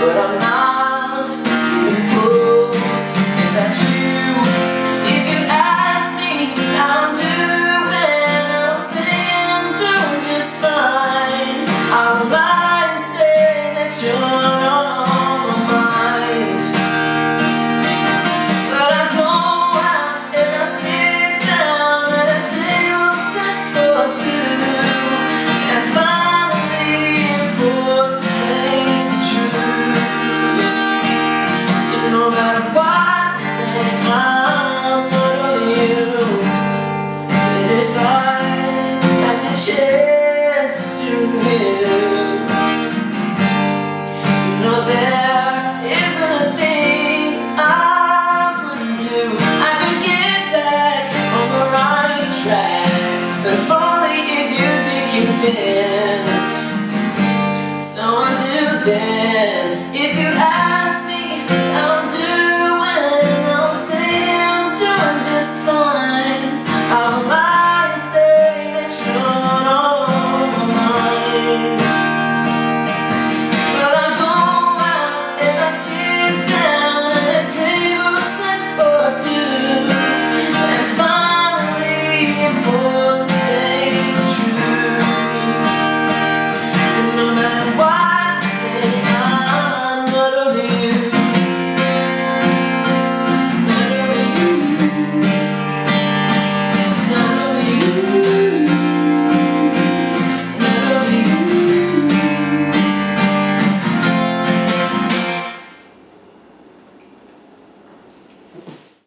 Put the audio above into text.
but I'm not imposed that's you, if you ask me, I'm doing, I'll doing just fine. I'm convinced. So until then.